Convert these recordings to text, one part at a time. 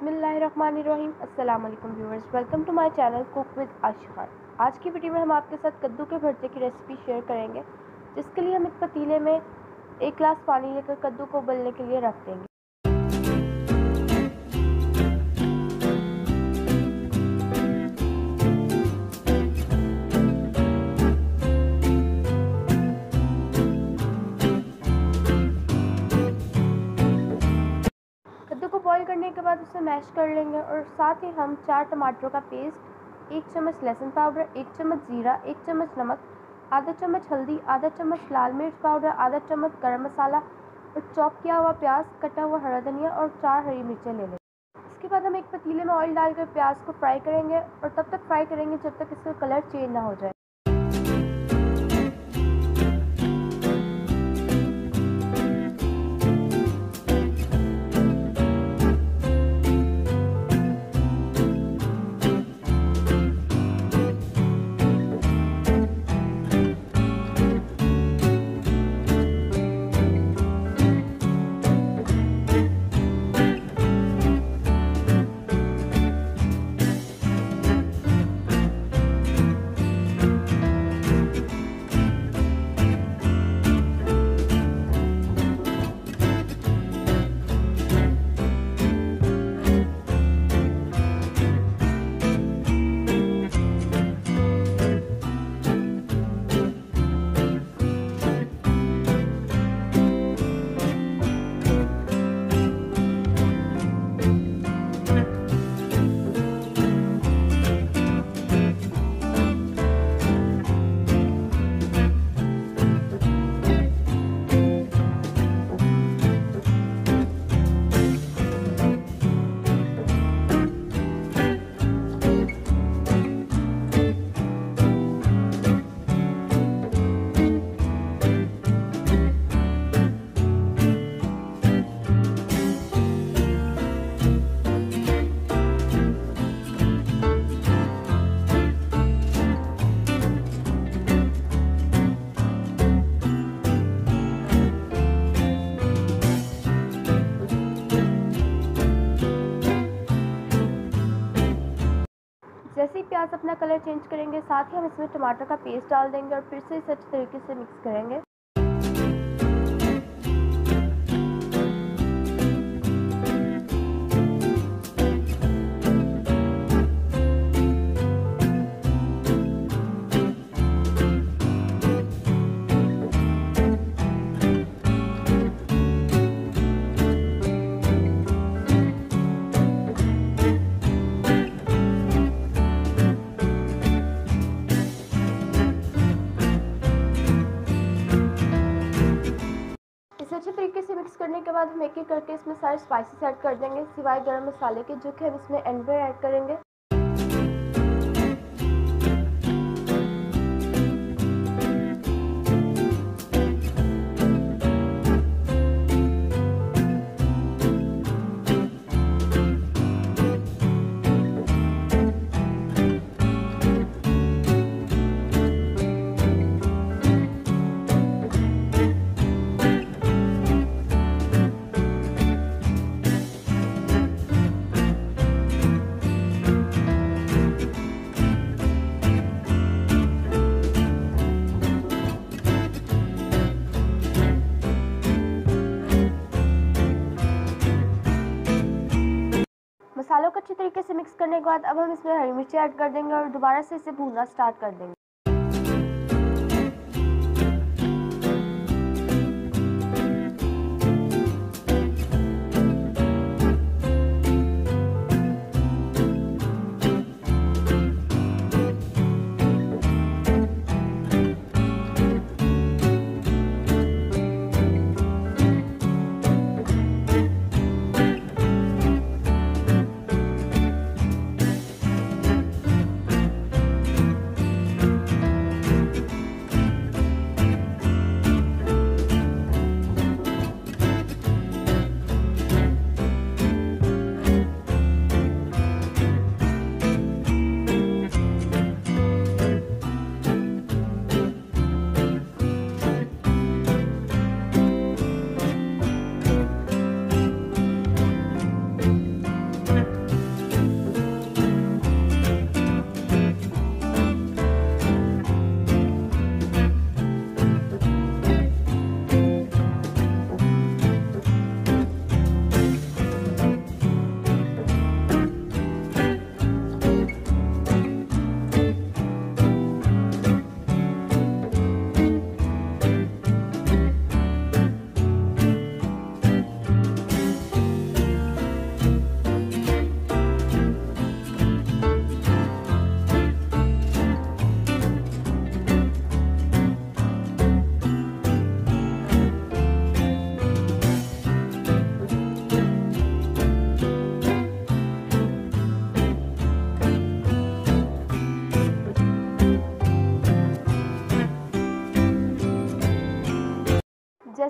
अस्सलाम वालेकुम viewers, welcome to my channel cook with Ashi Khan आज की वीडियो में हम आपके साथ कद्दू के भरते की रेसिपी शेयर करेंगे, जिसके लिए हम एक पतीले में एक गिलास पानी लेकर कद्दू को उबलने के लिए रख देंगे। करने के बाद उसे मैश कर लेंगे और साथ ही हम चार टमाटरों का पेस्ट एक चम्मच लहसुन पाउडर एक चम्मच ज़ीरा, एक चम्मच नमक, आधा चम्मच हल्दी, आधा चम्मच लाल मिर्च पाउडर आधा चम्मच गरम मसाला और चॉप किया हुआ प्याज, कटा हुआ हरा धनिया और चार हरी मिर्चें ले लें। इसके बाद हम एक पतीले में ऑयल डालकर प्याज को फ्राई करेंगे और तब तक फ्राई करेंगे जब तक इसका कलर चेंज ना हो जाए। प्याज अपना कलर चेंज करेंगे, साथ ही हम इसमें टमाटर का पेस्ट डाल देंगे और फिर से इसे अच्छे तरीके से मिक्स करेंगे। बाद हम एक एक करके इसमें सारे स्पाइसेस ऐड कर देंगे, सिवाय गरम मसाले के जो कि हम इसमें एंड में ऐड करेंगे। मसालों को अच्छी तरीके से मिक्स करने के बाद अब हम इसमें हरी मिर्ची ऐड कर देंगे और दोबारा से इसे भूनना स्टार्ट कर देंगे।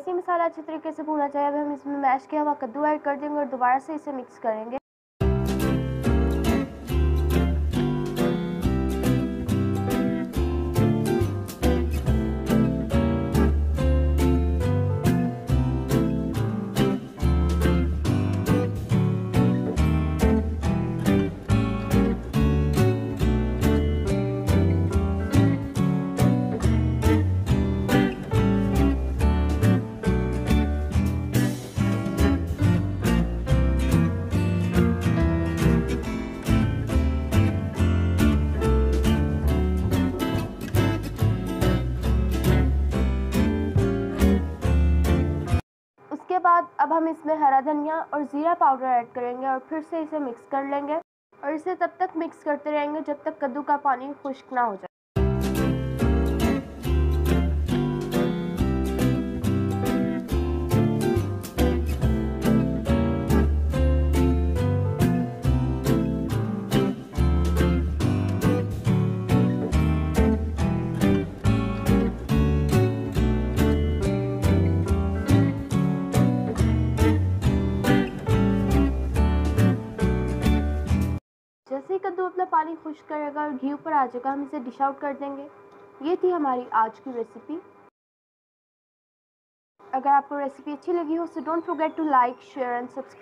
जैसे ही मसाला अच्छे तरीके से भूना चाहिए अब हम इसमें मैश किया हुआ कद्दू ऐड कर देंगे और दोबारा से इसे मिक्स करेंगे। अब हम इसमें हरा धनिया और ज़ीरा पाउडर ऐड करेंगे और फिर से इसे मिक्स कर लेंगे और इसे तब तक मिक्स करते रहेंगे जब तक कद्दू का पानी खुश्क ना हो जाए। जैसे ही कद्दू अपना पानी खुश करेगा और घी ऊपर आ जाएगा, हम इसे डिश आउट कर देंगे। ये थी हमारी आज की रेसिपी अगर आपको रेसिपी अच्छी लगी हो so don't forget to like share and subscribe